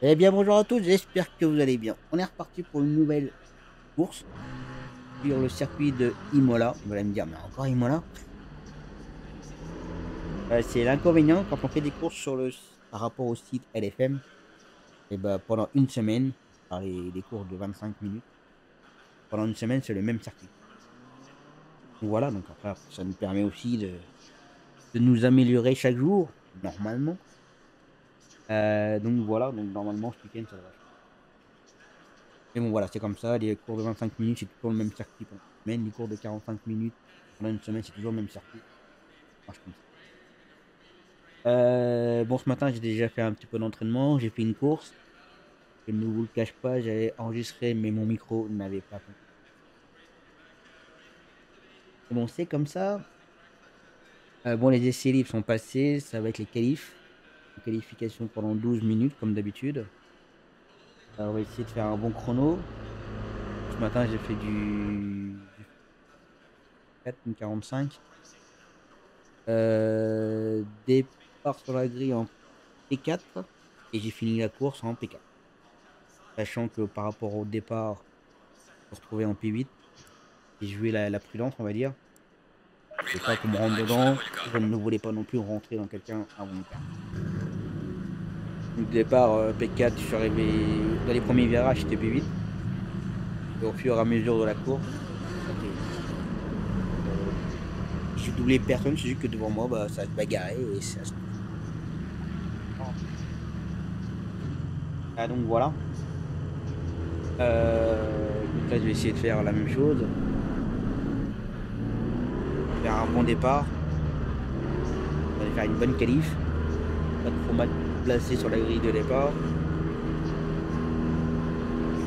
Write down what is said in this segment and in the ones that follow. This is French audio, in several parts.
Eh bien bonjour à tous, j'espère que vous allez bien. On est reparti pour une nouvelle course sur le circuit de Imola. Vous allez me dire, mais encore Imola euh, C'est l'inconvénient quand on fait des courses sur le, par rapport au site LFM. Et ben pendant une semaine, par les, les courses de 25 minutes, pendant une semaine c'est le même circuit. Voilà, donc après ça nous permet aussi de, de nous améliorer chaque jour, normalement. Euh, donc voilà, donc normalement ce week-end ça va. Mais bon voilà, c'est comme ça, les cours de 25 minutes c'est toujours le même circuit pendant les cours de 45 minutes pendant une semaine c'est toujours le même circuit. Euh, bon ce matin j'ai déjà fait un petit peu d'entraînement, j'ai fait une course. Je ne vous le cache pas, j'avais enregistré mais mon micro n'avait pas. Bon c'est comme ça. Euh, bon les essais libres sont passés, ça va être les qualifs qualification pendant 12 minutes comme d'habitude. On va essayer de faire un bon chrono. Ce matin j'ai fait du 4,45. Euh, départ sur la grille en P4 et j'ai fini la course en P4. Sachant que par rapport au départ, je me retrouvais en P8. J'ai joué la, la prudence on va dire. Je pas qu'on me rentre dedans. Je ne voulais pas non plus rentrer dans quelqu'un avant au départ, euh, P4, je suis arrivé dans les premiers virages, j'étais P8. Et au fur et à mesure de la course, j'ai doublé personne, c'est juste que devant moi, bah, ça se bagarrait et ça se... Ah, donc voilà. Euh, là, je vais essayer de faire la même chose. Faire un bon départ. Faire une bonne qualif. Pas mal placé sur la grille de départ.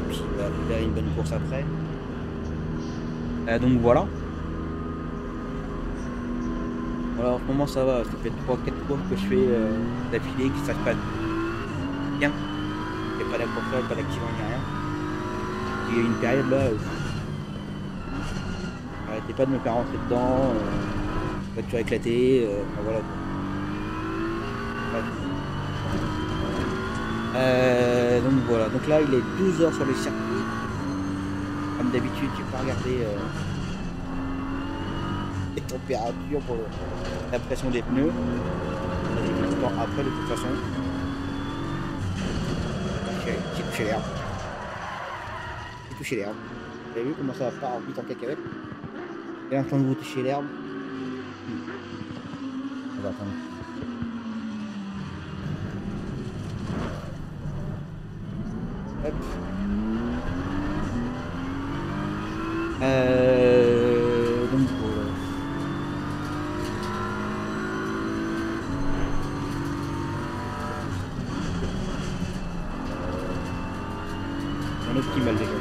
Puis bah, faire une bonne course après. Euh, donc voilà. Voilà, en ce moment ça va, ça fait 3-4 courses que je fais euh, d'affilée qui ne pas bien. Il n'y a pas d'accrochage, pas d'accident, ni rien. Il y a une période là, arrêtez pas de me faire rentrer dedans, voiture éclatée, euh, enfin, voilà. Euh, donc voilà, donc là il est 12h sur le circuit. Comme d'habitude, j'ai pas regardé euh, les températures pour la pression des pneus. après de toute façon. J'ai touché l'herbe. J'ai touché l'herbe. Vous avez vu comment ça part vite en cacahuète? Et l'instant que vous touchez l'herbe. Va attendre. Hop. Euh, donc voilà. Un optimal déjà.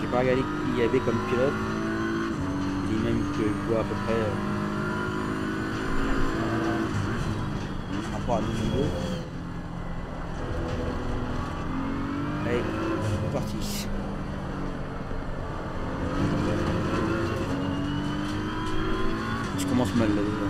J'ai pas y avait comme pilote. Les mêmes que je vois à peu près euh, par rapport à nos niveaux. Allez, c'est parti. Je commence mal là déjà.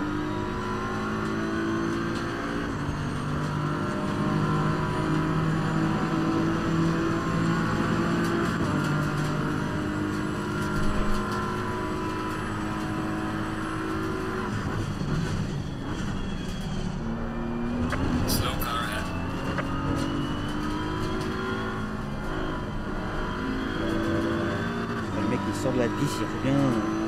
De la piste, il revient.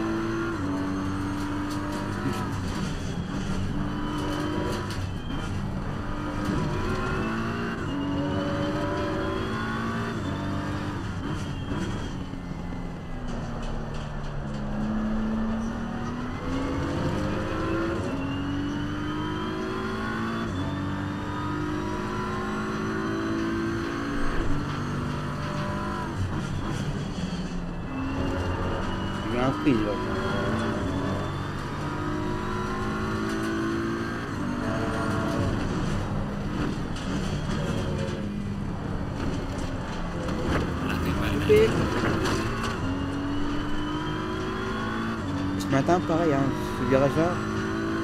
Matin, pareil, hein, ce virage-là,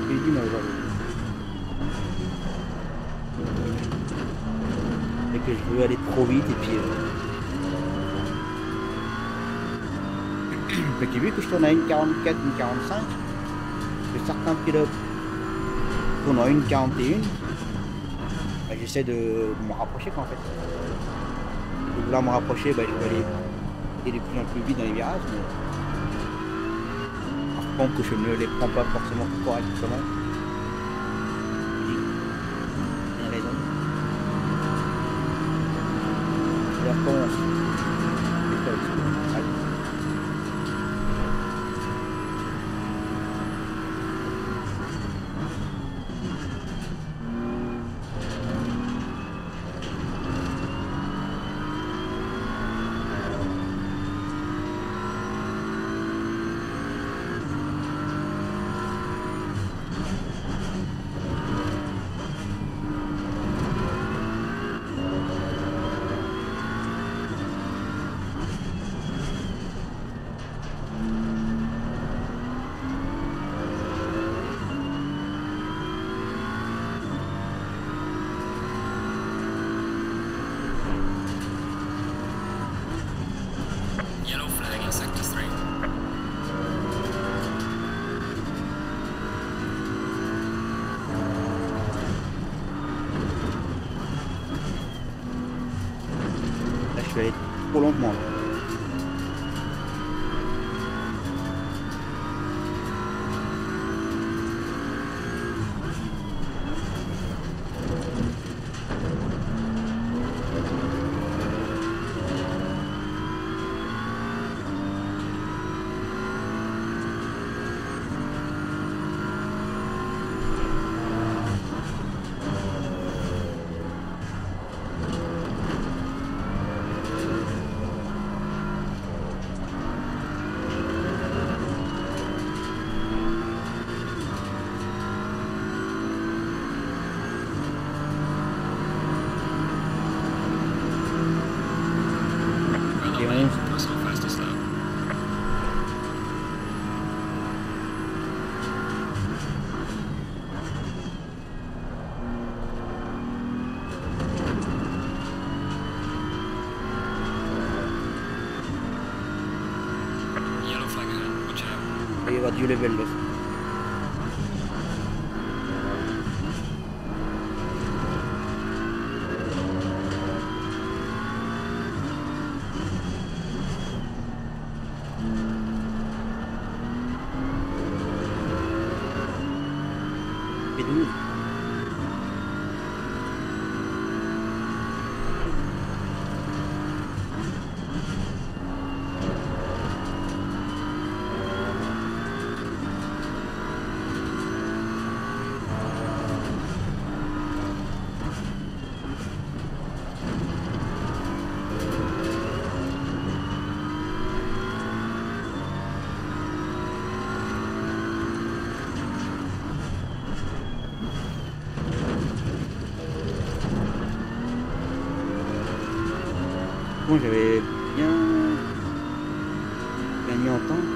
du mal aujourd'hui. Et que je veux aller trop vite et puis... euh, vu que je tourne à 1,44, 1,45, que certains pilotes tournent à 1,41, bah, j'essaie de me rapprocher quoi en fait. De vouloir me rapprocher, bah, je vais aller aller de plus en plus vite dans les virages, mais que je ne les prends pas forcément correctement. posibles del 2. Bon, j'avais bien gagné en temps.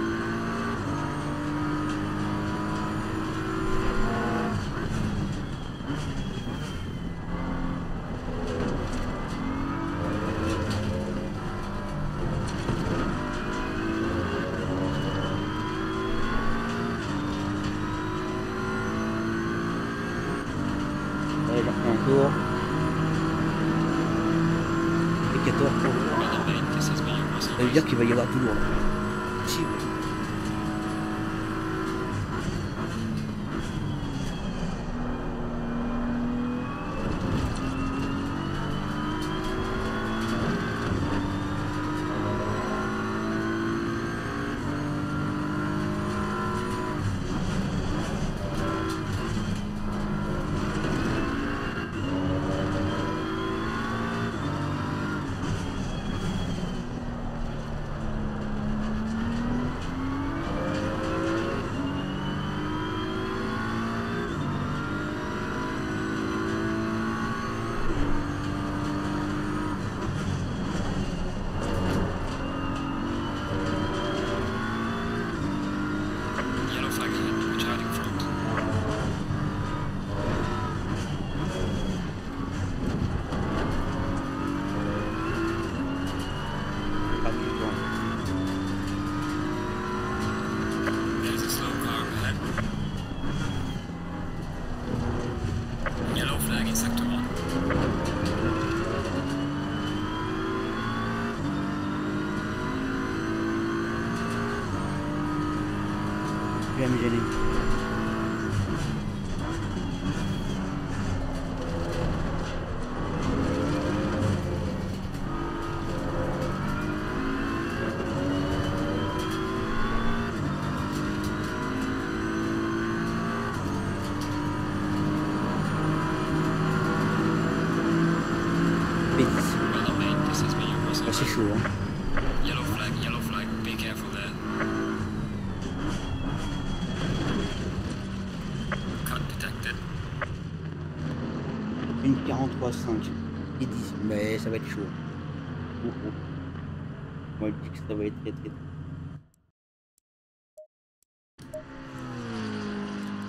Je dis que ça.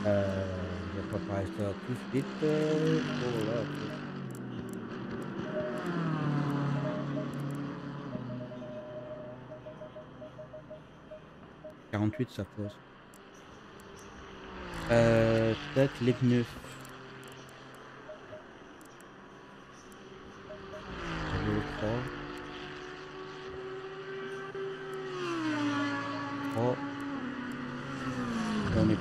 Euh, je tout de euh. Quarante-huit, ça pose. Euh, tac, les pneus. Et on est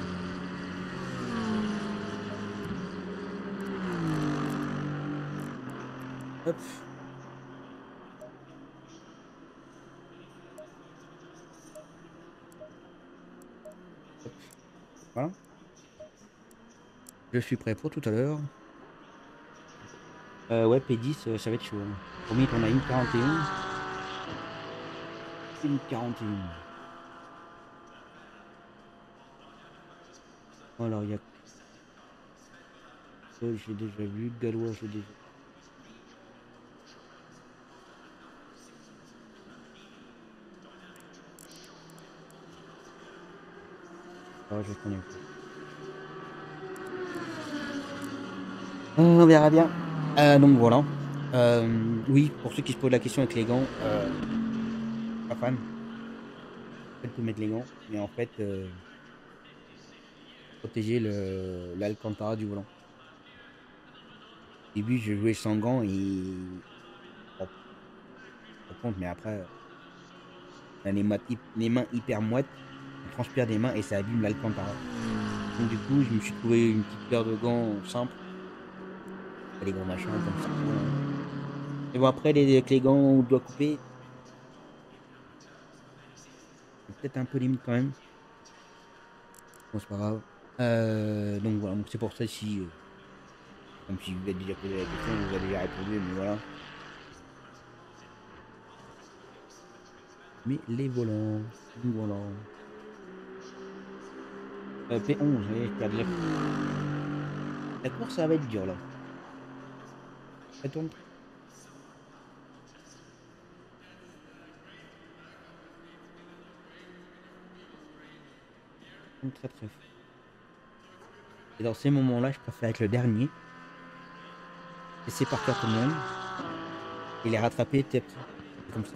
Hop. Hop. Voilà. Je suis prêt pour tout à l'heure. Euh, ouais, P10, euh, ça va être chaud. hein. Promis qu'on a une 41. Une 41. Alors, il y a. J'ai déjà vu. Galois, j'ai déjà. Ah, je connais pas. On verra bien. Euh, donc voilà. Euh, oui, pour ceux qui se posent la question avec les gants, euh, pas fan. En mettre les gants, mais en fait, euh, protéger l'alcantara du volant. Au début, je jouais sans gants et mais après, on a les, mains hyper moites, on transpire des mains et ça abîme l'alcantara. Donc du coup, je me suis trouvé une petite paire de gants simples pas les gros machins comme ça. Et bon après les, les gants on doit couper. C'est peut-être un peu limite quand même. Bon c'est pas grave. Euh, donc voilà, donc c'est pour ça si euh, comme si vous avez déjà posé la question, vous avez déjà répondu, mais voilà. Mais les volants, les volants. Euh, P11, ouais, je perds déjà. La course ça va être dur là. Ça tourne très très fort. Et dans ces moments-là, je préfère être le dernier. Laisser partir tout le monde. Et les rattraper.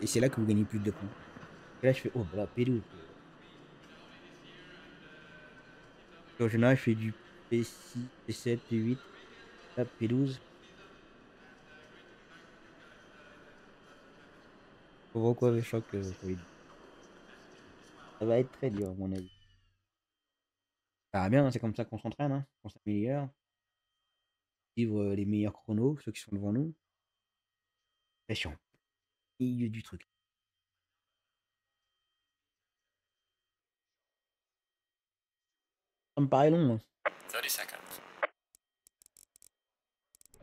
Et c'est là que vous gagnez plus de points. Et là, je fais, oh, voilà, P12. En général, je fais du P6, P7, P8, là, P12. Faut voir quoi choc euh, Covid. Ça va être très dur, à mon avis. Ça va bien, hein, c'est comme ça qu'on s'entraîne, hein, qu'on s'améliore. Euh, les meilleurs chronos, ceux qui sont devant nous. C'est chiant. Milieu du truc. Ça me paraît long. hein. 30 seconds.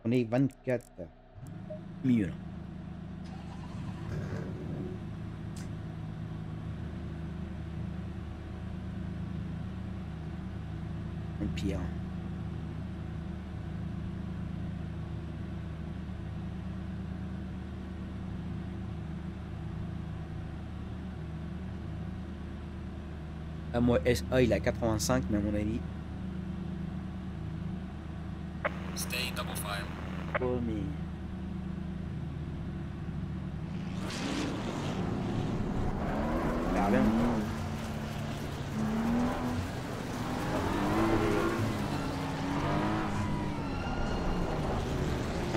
On est 24. Milieu là. Pire. Ah, moi, SA il a 85, mais à mon avis. Stay double file. Oh, mais. On verra bien.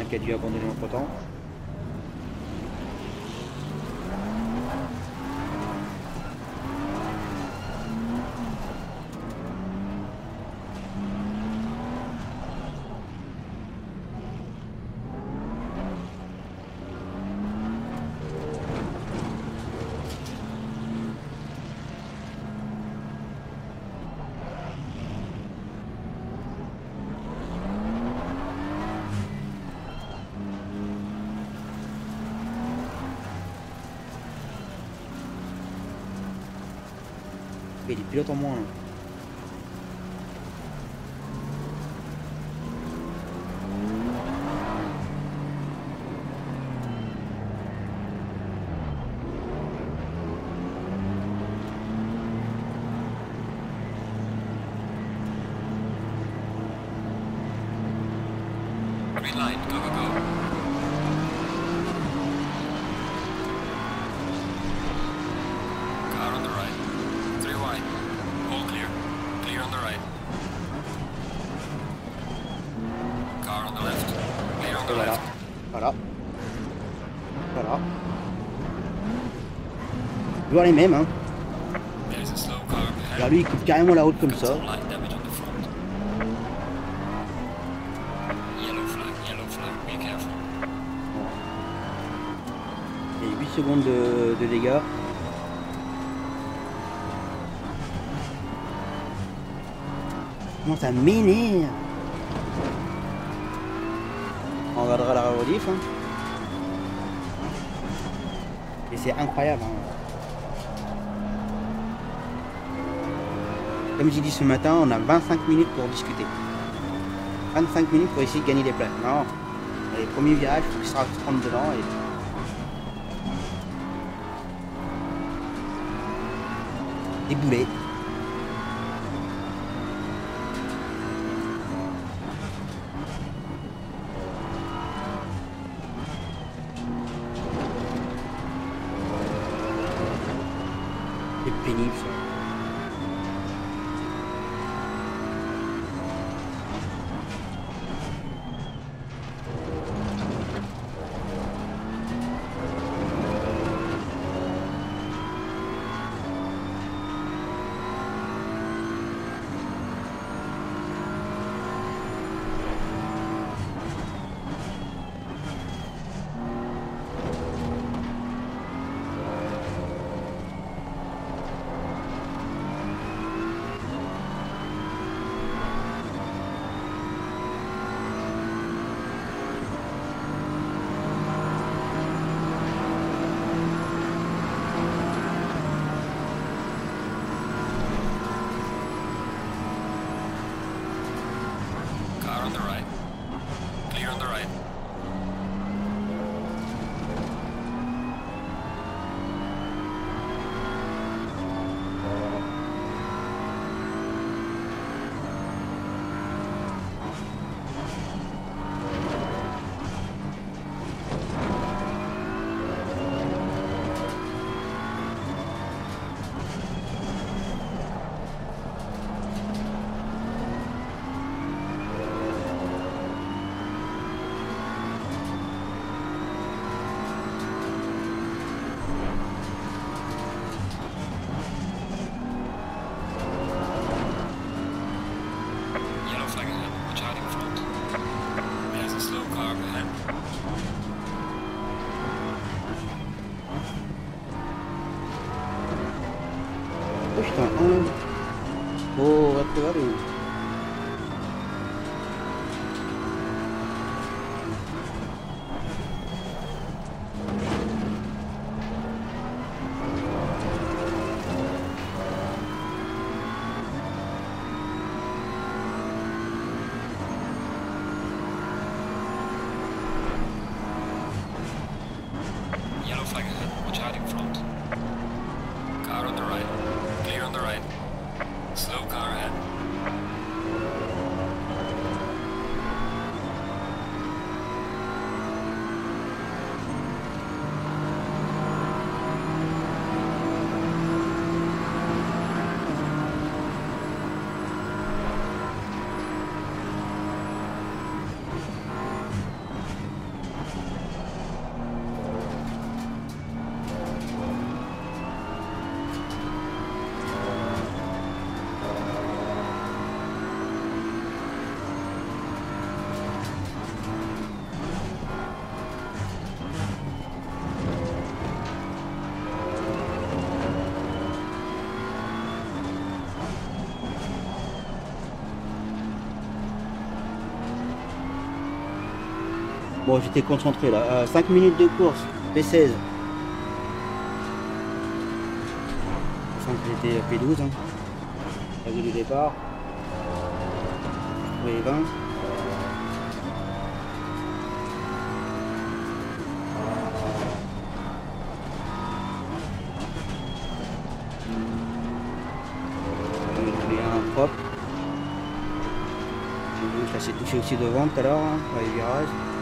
qui a dû abandonner entre temps. Il y a des pilotes en moins. là. Green light, go, go, go. Car on the right. Three wide. All clear. Clear on the right. Car on the left. Clear on Et the voilà. left. Voilà. Voilà. Toujours les mêmes, hein. Alors lui, il coupe carrément la route comme ça. Et 8 secondes de, de dégâts. Comment ça m'énerve On regardera la rediff. Hein. Et c'est incroyable. hein. Comme j'ai dit ce matin, on a 25 minutes pour discuter. 25 minutes pour essayer de gagner des places. Non. Les premiers virages, il faut qu'il sera 30 dedans et des boulets. C'est pénible ça. Bon, j'étais concentré là. 5 minutes de course, P16. J'étais P12. Hein. La du départ. Oui, 20. propre. J'ai touché aussi devant tout à l'heure, hein, dans les virages.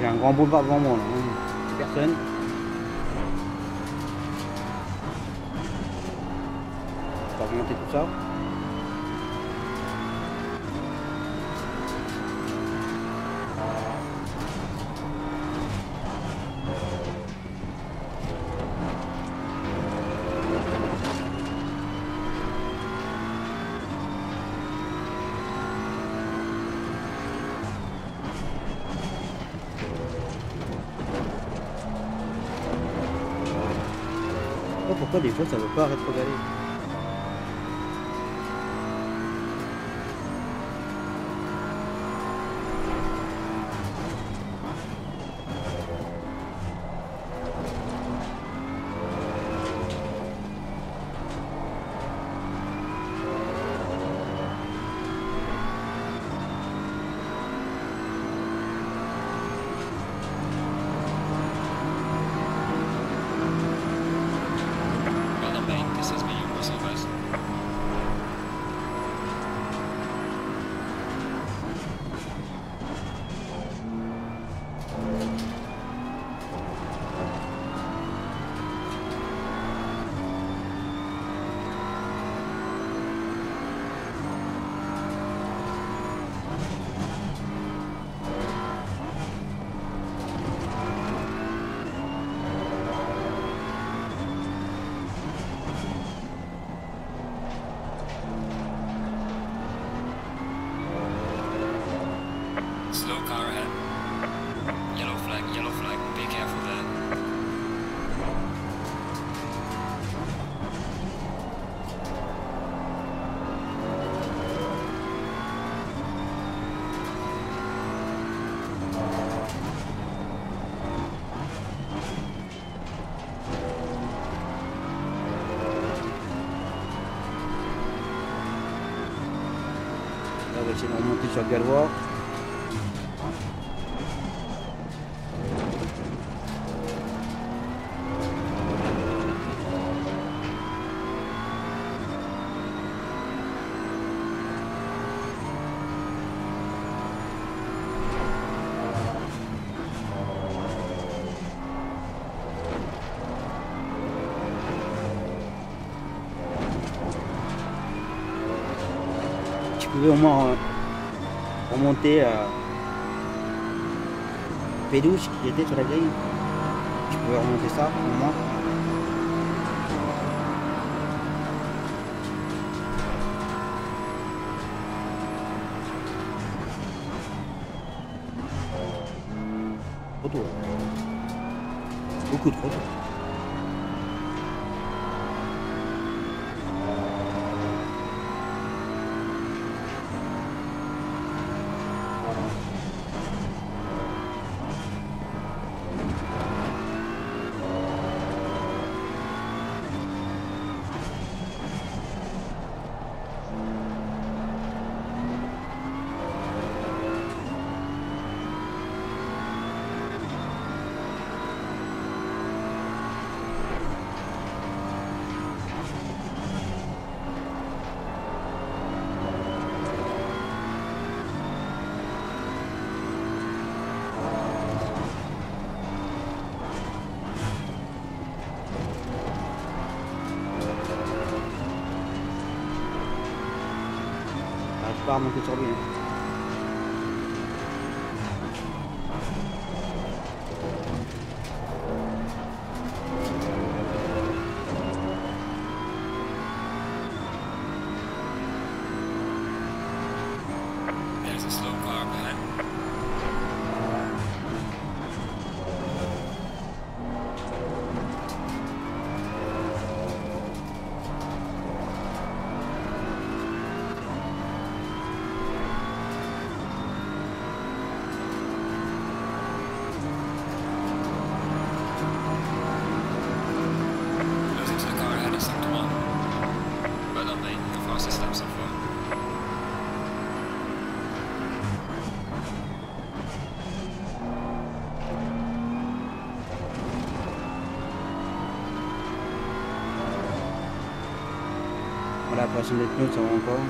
J'ai un grand boulevard devant moi là. Hein. Personne. Je vais remonter tout ça. Ça ne veut pas rétrograder essayer de remonter sur Galois. pouvais au remonter à P12 qui était sur la grille. Je pouvais remonter ça au moins. Trop tôt. Beaucoup trop tôt. Pression des pneus, ça va encore.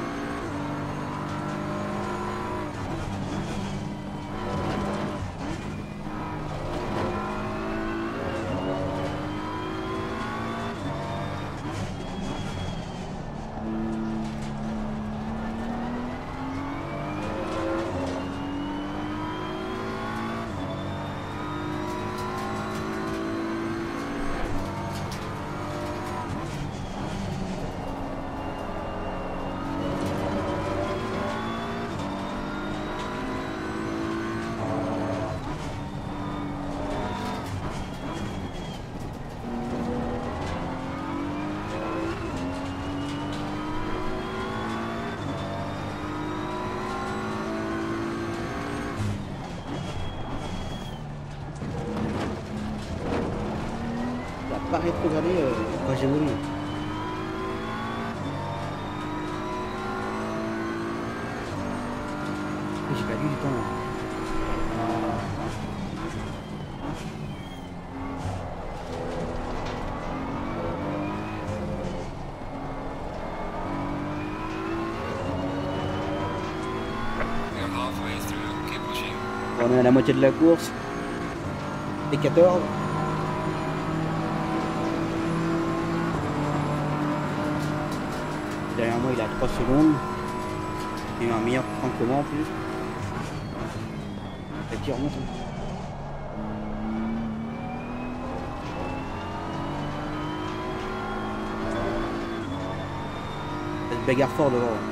Pas rétrogradé euh, quand j'ai voulu. J'ai perdu du temps. là. Pushing. On est à la moitié de la course. Et 14. 3 secondes. Il a un meilleur que moi en plus? Et qui remonte. Se bagarre fort devant.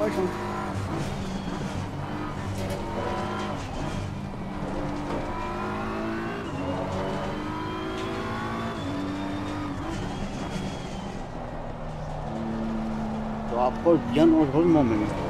Approche, hein. Se rapproche bien dangereusement même.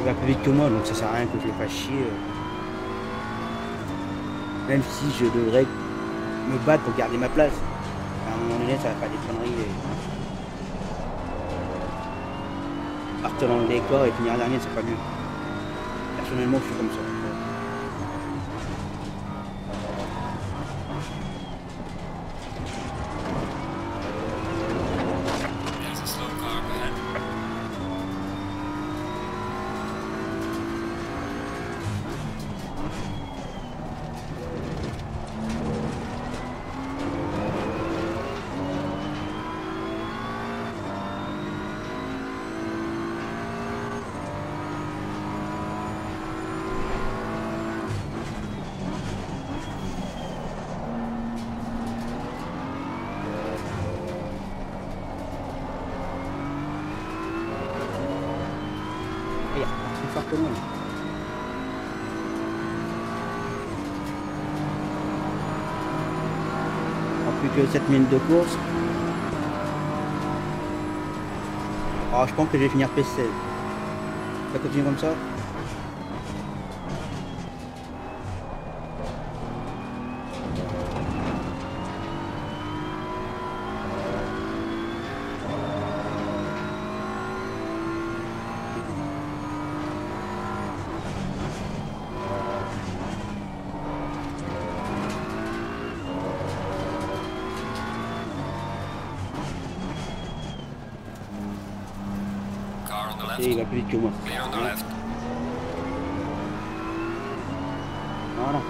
Il va plus vite que moi, donc ça sert à rien que je le fasse chier. Même si je devrais me battre pour garder ma place. À un moment donné, ça va faire des conneries. Et... Partir dans le décor et finir dernier, c'est pas mieux. Personnellement, je suis comme ça. There's a slow car up ahead. Et il est reparti plus fort que moi. En plus que 7 minutes de course. Oh, je pense que je vais finir P16. Ça continue comme ça Car on the left. Et il va plus vite que moi. Clear on the left. Voilà.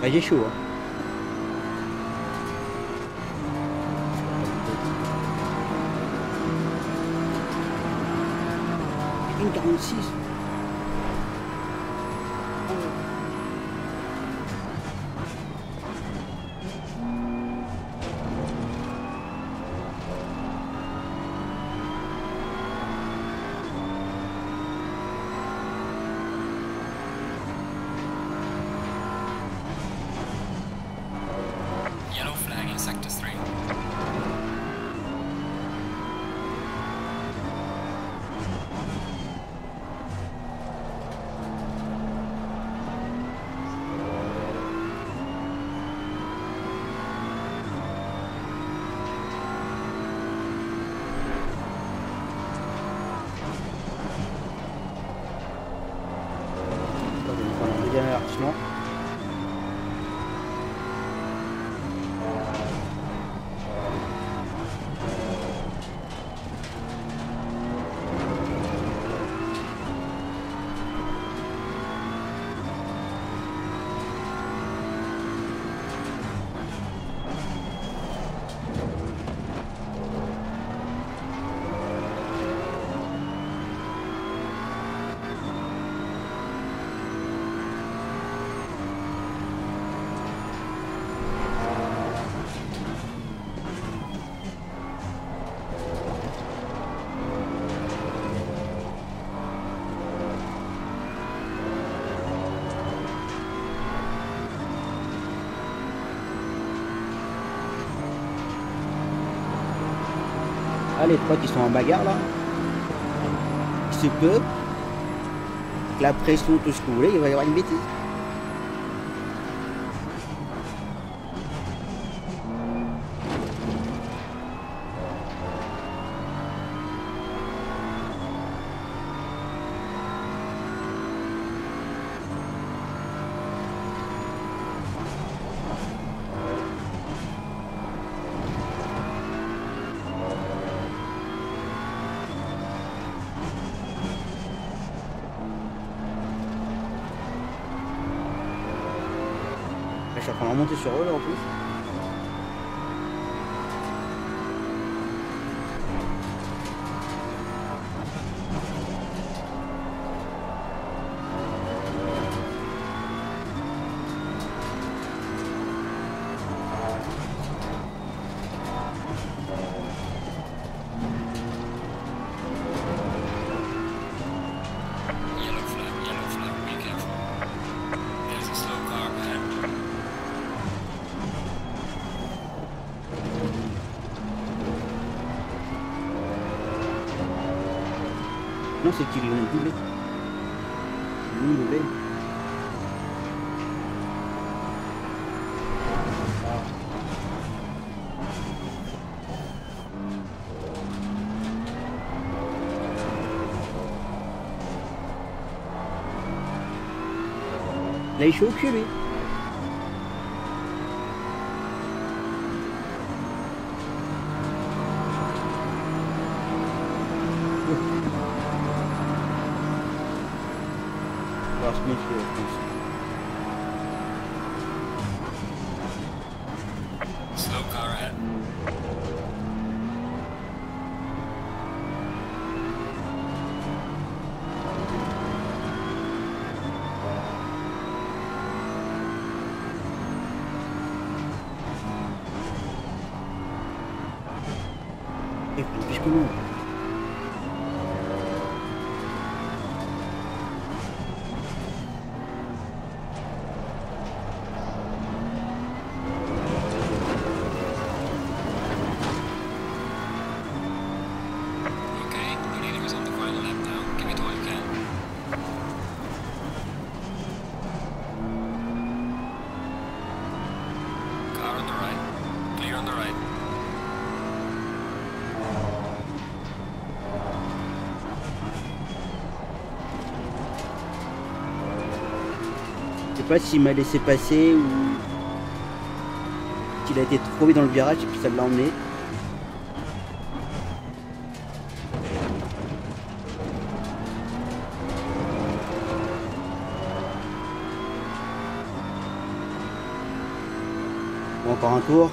Bah, j'ai chaud. Hein. Une 46. Yellow les trois qui sont en bagarre là. Il se peut que la pression, tout ce que vous voulez, il va y avoir une bêtise. Sur eux là C'est. Là, il au lui. On va se méfier, je pense. Slow car ahead. Et plus vite que nous. Okay, the leader is on the final lap now. Give it all you can. Car on the right. Clear on the right. Je sais pas s'il m'a laissé passer ou qu'il a été trop vite dans le virage et puis ça l'a emmené. Bon, encore un tour.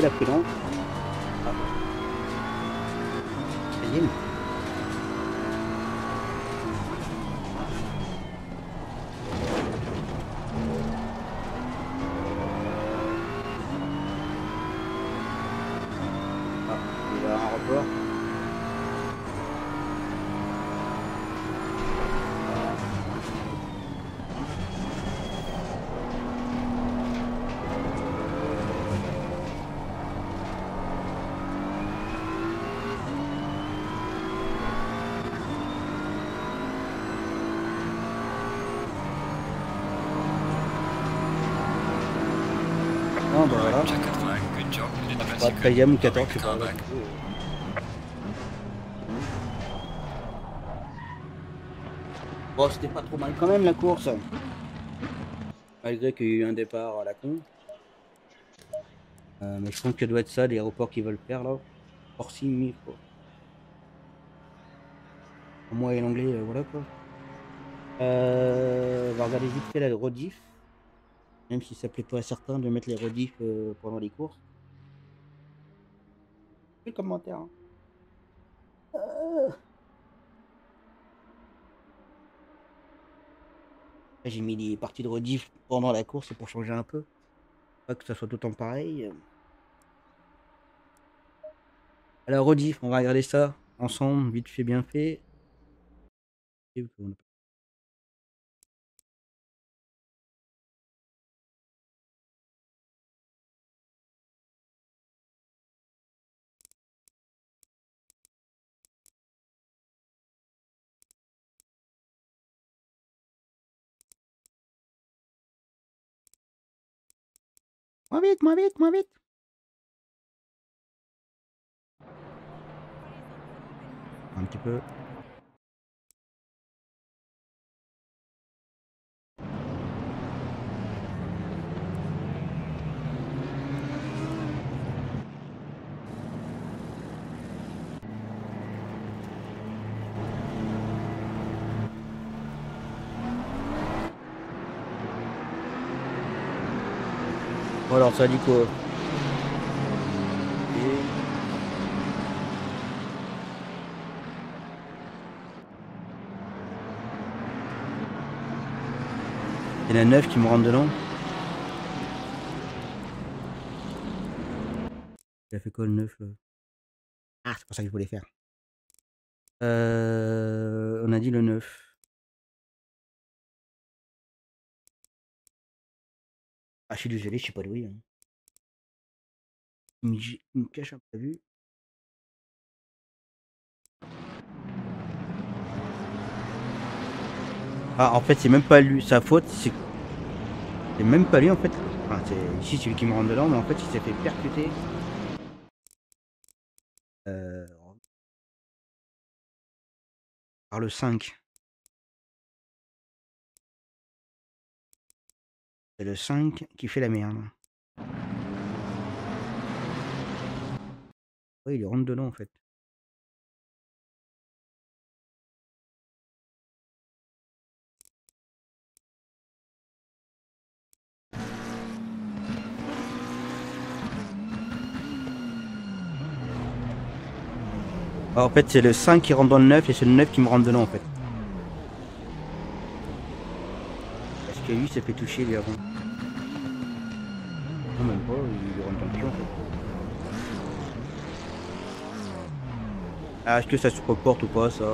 Peu la prudence. ou 14. Bon, c'était pas trop mal quand même la course. Malgré qu'il y ait eu un départ à la con. Euh, mais je pense que doit être ça les aéroports qui veulent faire là. Porcini quoi. Moi et l'anglais, euh, voilà quoi. Euh, on va regarder vite fait la rediff. Même si ça plaît pas à certains de mettre les rediffs euh, pendant les courses. Le commentaire. hein. Euh. J'ai mis des parties de rediff pendant la course pour changer un peu. Pas que ça soit tout le temps pareil. Alors rediff, on va regarder ça ensemble, vite fait, bien fait. Moins vite, moins vite, moins vite. Un petit peu. Alors ça dit quoi Et- Il y en a 9 qui me rentrent dedans. Il a fait quoi le 9 là? Ah, c'est pour ça que je voulais faire. Euh, on a dit le 9. Ah, je suis désolé, je sais pas doué. Hein. Il me cache un vue. Ah, en fait, c'est même pas lui, sa faute, c'est. C'est même pas lui en fait. Enfin, c'est ici, c'est lui qui me rentre dedans, mais en fait, il s'est fait percuter. Euh, Par le 5. C'est le 5 qui fait la merde. Ouais, il rentre dedans en fait. Ah, en fait, c'est le 5 qui rentre dans le 9 et c'est le 9 qui me rentre dedans en fait. Parce que lui s'est fait toucher lui avant. Même pas, il rentre en. Ah, est-ce que ça se reporte ou pas ça?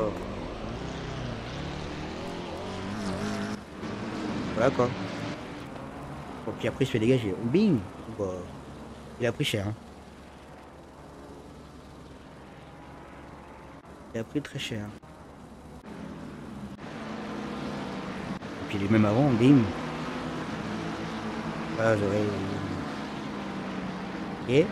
Voilà quoi. Bon, puis après il se fait dégager. Bing Bah, Il a pris cher. Hein. Il a pris très cher. Et puis les mêmes avant, bim. Voilà, j'aurais. Et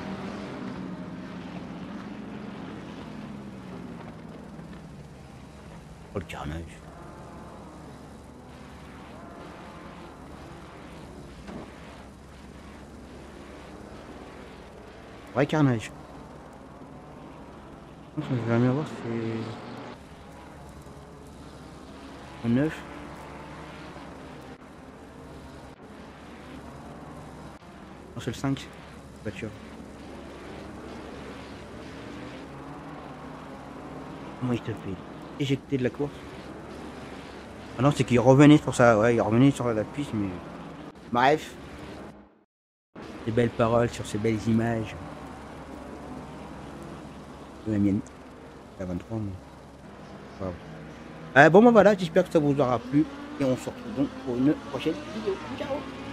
Oh le carnage. Vrai carnage. Je vais bien voir, c'est. Le 9. Non, c'est le 5 voiture. Comment il te fait éjecter de la course Ah non, c'est qu'il revenait sur ça, ouais, il revenait sur la piste, mais. Bref. Ces belles paroles sur ces belles images. De la mienne. La 23, mais... Euh, bon, ben voilà, j'espère que ça vous aura plu. Et on se retrouve donc pour une prochaine vidéo. Ciao